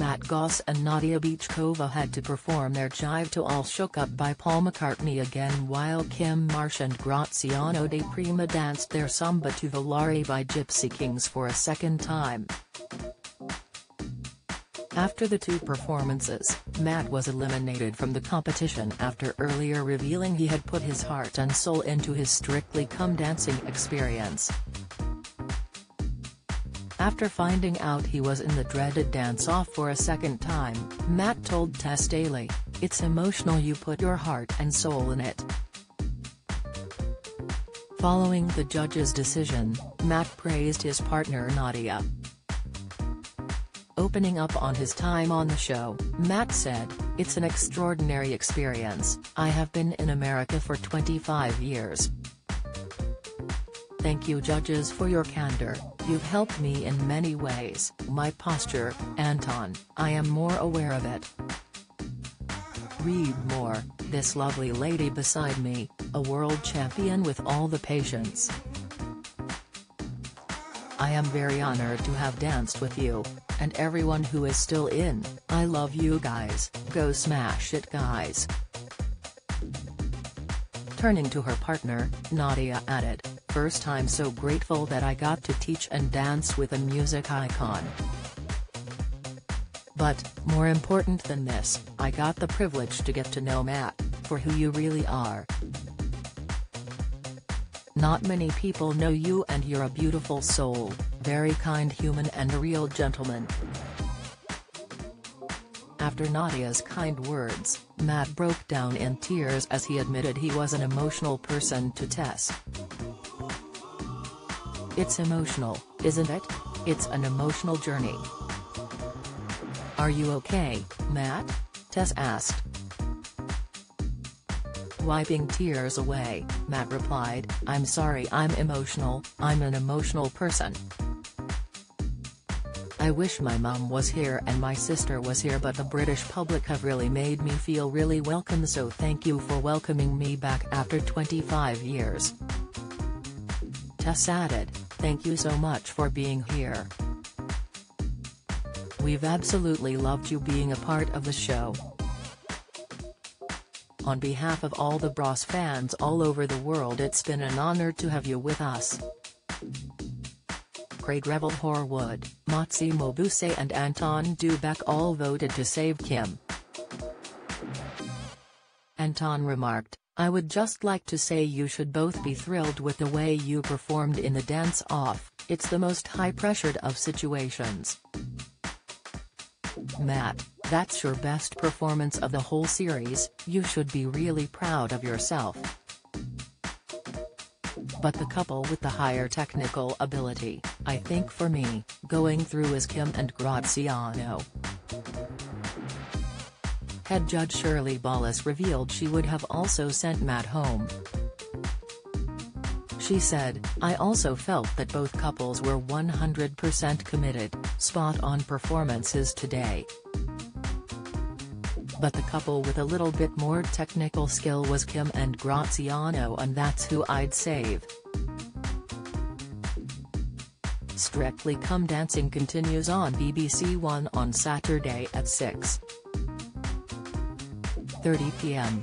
Matt Goss and Nadia Bychkova had to perform their Jive to All Shook Up by Paul McCartney again while Kim Marsh and Graziano Di Prima danced their Samba to Volare by Gypsy Kings for a second time. After the two performances, Matt was eliminated from the competition after earlier revealing he had put his heart and soul into his Strictly Come Dancing experience. After finding out he was in the dreaded dance-off for a second time, Matt told Tess Daly, It's emotional you put your heart and soul in it. Following the judge's decision, Matt praised his partner Nadia. Opening up on his time on the show, Matt said, It's an extraordinary experience, I have been in America for 25 years. Thank you judges for your candor, you've helped me in many ways, my posture, Anton, I am more aware of it. Read more, this lovely lady beside me, a world champion with all the patience. I am very honored to have danced with you, and everyone who is still in, I love you guys, go smash it guys. Turning to her partner, Nadia added, first time so grateful that I got to teach and dance with a music icon. But, more important than this, I got the privilege to get to know Matt, for who you really are. Not many people know you and you're a beautiful soul, very kind human and a real gentleman. After Nadia's kind words, Matt broke down in tears as he admitted he was an emotional person to Tess. It's emotional, isn't it? It's an emotional journey. Are you okay, Matt? Tess asked. Wiping tears away, Matt replied, I'm sorry I'm emotional, I'm an emotional person. I wish my mum was here and my sister was here but the British public have really made me feel really welcome so thank you for welcoming me back after 25 years. Tess added, thank you so much for being here. We've absolutely loved you being a part of the show. On behalf of all the Bros fans all over the world it's been an honor to have you with us. Craig Revel Horwood, Motsi Mabuse and Anton Du Beke all voted to save Kim. Anton remarked, I would just like to say you should both be thrilled with the way you performed in the dance-off, it's the most high-pressured of situations. Matt, that's your best performance of the whole series, you should be really proud of yourself but the couple with the higher technical ability, I think for me, going through is Kim and Graziano. Head judge Shirley Ballas revealed she would have also sent Matt home. She said, I also felt that both couples were 100% committed, spot-on performances today. But the couple with a little bit more technical skill was Kim and Graziano and that's who I'd save. Strictly Come Dancing continues on BBC One on Saturday at 6.30 p.m.